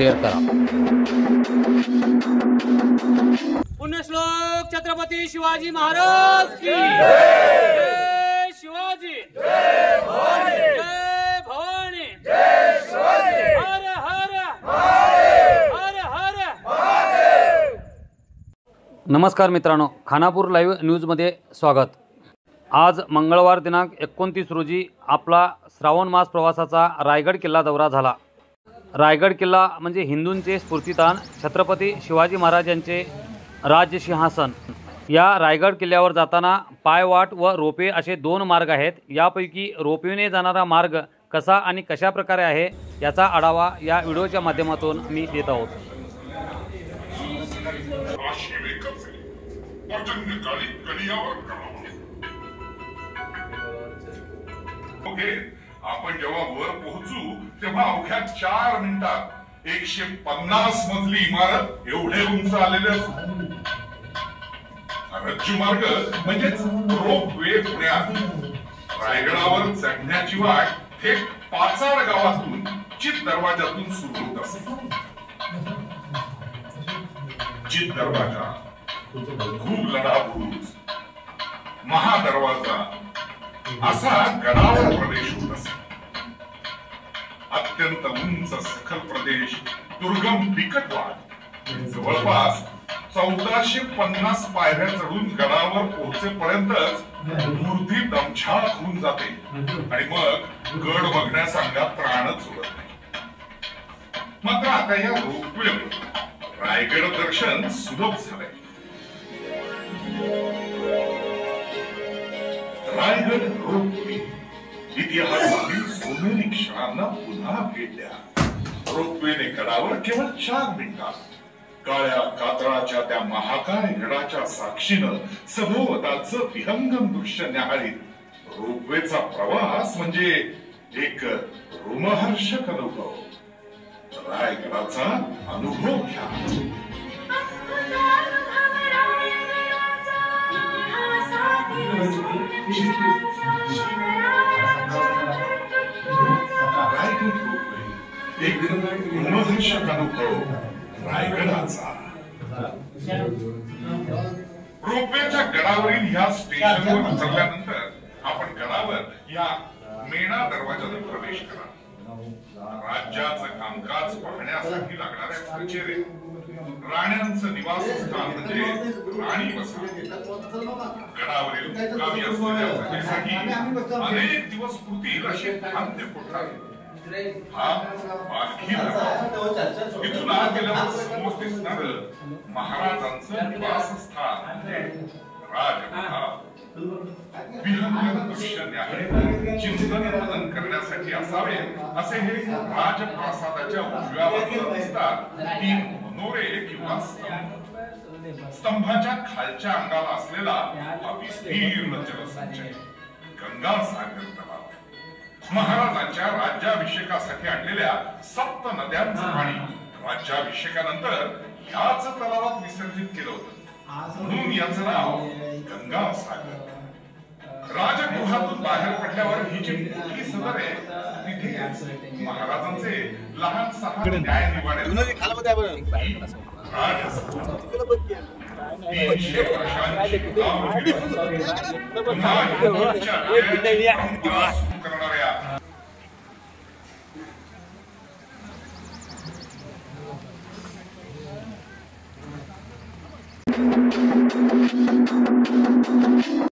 Share करा. पुण्यश्लोक छत्रपती शिवाजी महाराज की. जय शिवाजी. जय भवानी. हर हर. हर हर. नमस्कार मित्रांनो खानापूर लाईव्ह न्यूजमध्ये स्वागत. आज मंगळवार दिनांक एकोणतीस रोजी आपला श्रावण मास प्रवासाचा रायगड किल्ला दौरा झाला. रायगड किल्ला म्हणजे हिंदूंचे स्फूर्तिदान छत्रपती शिवाजी महाराजांचे राजसिंहासन या रायगड किल्ल्यावर जाताना पायवाट व रोपे असे दोन मार्ग आहेत. यापैकी रोपेने जाणारा मार्ग कसा आणि कशा प्रकारे आहे याचा आढावा या व्हिडिओच्या माध्यमातून मी देत आहोत. okay. आपण जेव्हा वर पोहोचू तेव्हा अवघ्या चार मिनिटात एकशे पन्नास मजली इमारत एवढे उंच आलेले असू. रज्जू मार्ग म्हणजेच रोप वे पुण्यात. रायगडावर चढण्याची वाट थेट पाचाड गावातून चित दरवाजातून सुरू होत असे चित दरवाजा खूप लढाबूज महादरवाजा असा गडावर प्रवेश अत्यंत उंच सखल प्रदेश दुर्गम बिकट वाट जवळपास चौदाशे पन्नास पायऱ्या चढून गडावर पोहोचेपर्यंतच मूर्ती दमछाळ होऊन जाते. आणि मग गड बघण्यास अंगात प्राणच सोडत नाही. मात्र आता या रोपवे रायगड दर्शन सुलभ झालंय. रायगड रोपवे इतिहास सोनेरी क्षणांना पुन्हा भेटल्या. रोपवेने कडावर केवळ चार मिनिटात काळ्या कातळाच्या त्या महाकाय गडाच्या साक्षीनं सभोवताच विहंगम दृश्य न्याहाळीत. रोपवेचा प्रवास म्हणजे एक रोमहर्षक अनुभव. रायगडाचा अनुभव घ्या. Thank you. एक रोमहर्षक अनुभव रायगडाचा रोपवेच्या गडावरील ह्या स्टेशनवर उतरल्यानंतर आपण गडावर या मेणा दरवाजाने प्रवेश करा. राज्याचं कामकाज पाहण्यासाठी लागणाऱ्या खर्चेरे राण्यांचं निवासस्थान म्हणजे राणी वसा गडावरील मुक्कामी असलेल्या प्रजेसाठी अनेक दिवस पुरतील असे खाद्य कोठारे महाराजांचं निवासस्थान म्हणजे चिंतन मनन करण्यासाठी असावे असे हे राजप्रासादाच्या उजव्या बाजूला दिसतात तीन मनोरे किंवा स्तंभाच्या खालच्या अंगाला असलेला हा विस्तीर्ण जलसंचय. गंगासागर तलाव. महाराजांच्या राज्याभिषेकासाठी आणलेल्या सप्त नद्यांचं पाणी राज्याभिषेकानंतर ह्याच तलावात विसर्जित केलं होतं. म्हणून याचं नाव गंगासागर. राजगृहातून बाहेर पडल्यावर ही जी मोठी सदर आहे तिथे महाराजांचे लहान सहा न्याय निवाडे.